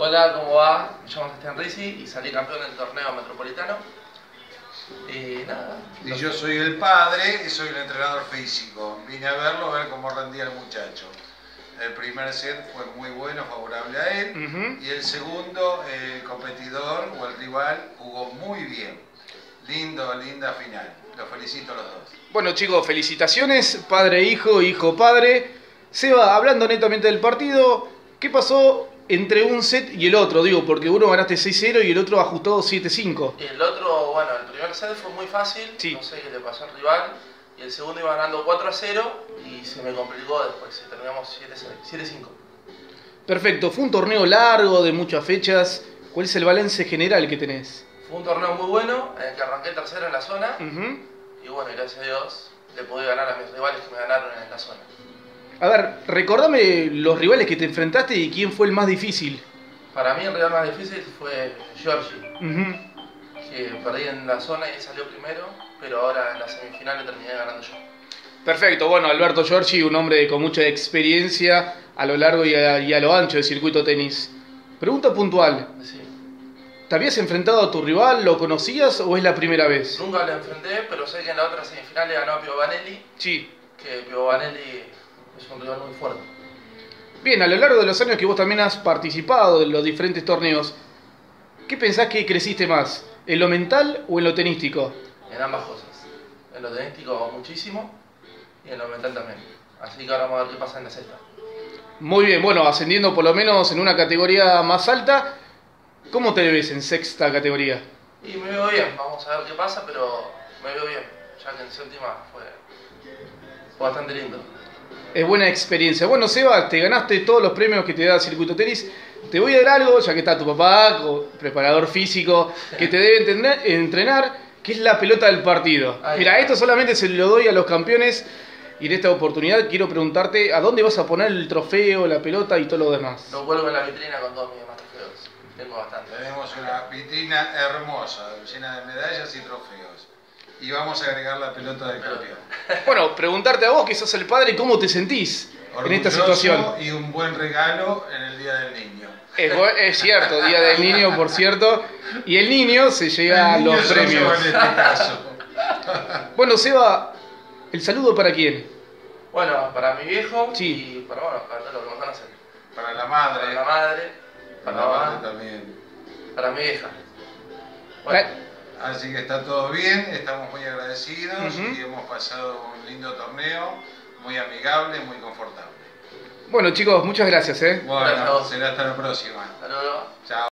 Hola, ¿cómo va? Me llamo Sebastián Rizzi y salí campeón del torneo metropolitano. Y nada. Y yo soy el padre y soy el entrenador físico. Vine a verlo, a ver cómo rendía el muchacho. El primer set fue muy bueno, favorable a él. Y el segundo, el competidor o el rival jugó muy bien. Lindo, linda final. Los felicito a los dos. Bueno chicos, felicitaciones, padre, hijo, hijo, padre. Seba, hablando netamente del partido, ¿qué pasó entre un set y el otro? Digo, porque uno ganaste 6-0 y el otro ajustado 7-5. Y el otro, bueno, el primer set fue muy fácil. Sí. No sé qué le pasó al rival. Y el segundo iba ganando 4 a 0 y se me complicó después. Terminamos 7-5. Perfecto, fue un torneo largo, de muchas fechas. ¿Cuál es el balance general que tenés? Fue un torneo muy bueno en el que arranqué tercero en la zona. Ujú. Y bueno, gracias a Dios le pude ganar a mis rivales que me ganaron en la zona. A ver, recordame los rivales que te enfrentaste y quién fue el más difícil. Para mí el rival más difícil fue Georgie. Que perdí en la zona y él salió primero, pero ahora en la semifinal le terminé ganando yo. Perfecto, bueno, Alberto Giorgi, un hombre con mucha experiencia a lo largo y a, y a lo ancho del circuito tenis. Pregunta puntual, Sí. ¿te habías enfrentado a tu rival? ¿Lo conocías o es la primera vez? Nunca lo enfrenté, pero sé que en la otra semifinal le ganó a Pio Vanelli, Sí. que Pio Vanelli es un rival muy fuerte. Bien, a lo largo de los años que vos también has participado en los diferentes torneos, ¿qué pensás que creciste más? ¿En lo mental o en lo tenístico? En ambas cosas. En lo tenístico muchísimo y en lo mental también. Así que ahora vamos a ver qué pasa en la sexta. Muy bien, bueno, ascendiendo por lo menos en una categoría más alta, ¿cómo te ves en sexta categoría? Y me veo bien, vamos a ver qué pasa, pero me veo bien, ya que en séptima fue bastante lindo. Es buena experiencia. Bueno, Seba, te ganaste todos los premios que te da Circuito Tenis. Te voy a dar algo, ya que está tu papá, preparador físico, que te debe entrenar, que es la pelota del partido. Mira, esto solamente se lo doy a los campeones y en esta oportunidad quiero preguntarte a dónde vas a poner el trofeo, la pelota y todo lo demás. Lo vuelvo en la vitrina con todos mis demás trofeos. Tengo bastante. Tenemos una vitrina hermosa, llena de medallas y trofeos. Y vamos a agregar la pelota del campeón. Bueno, preguntarte a vos, que sos el padre, ¿cómo te sentís en esta situación? Y un buen regalo en el Día del Niño. Es, cierto, Día del Niño, por cierto, y el niño se lleva El niño los premios. lleva en este caso. Bueno, Seba, ¿el saludo para quién? Bueno, para mi viejo Sí. y para, bueno, para todos los que me conocen. Para la Para madre. la madre, Para para la madre también. para mi vieja. Bueno, Así que está todo bien, estamos muy agradecidos y hemos pasado un lindo torneo, muy amigable, muy confortable. Bueno chicos, muchas gracias. ¿eh? Bueno, Gracias será hasta la próxima. hasta luego.